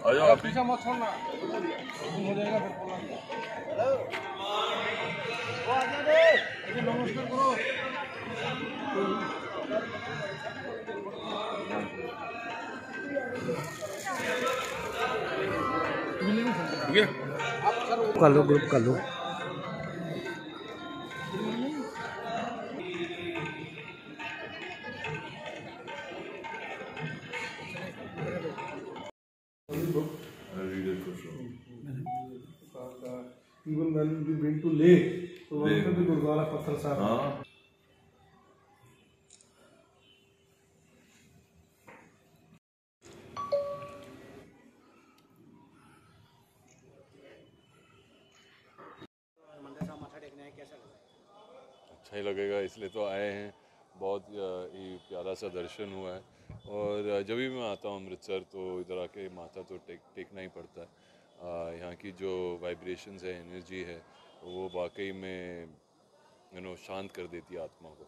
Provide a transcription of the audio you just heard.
आ आप भी। मत छोड़ना हो जाएगा फिर नमस्कार करो हो गया कर लो ग्रुप कर लो Even when we went to Leh, so one of the Gurdwara Pathar Sahib. अच्छा ही लगेगा, इसलिए तो आए हैं। बहुत ही प्यारा सा दर्शन हुआ है। और जब भी मैं आता हूँ अमृतसर तो इधर आके माथा तो टेक, टेकना ही पड़ता है। यहाँ की जो वाइब्रेशंस है एनर्जी है, वो वाकई में यू नो शांत कर देती है आत्मा को।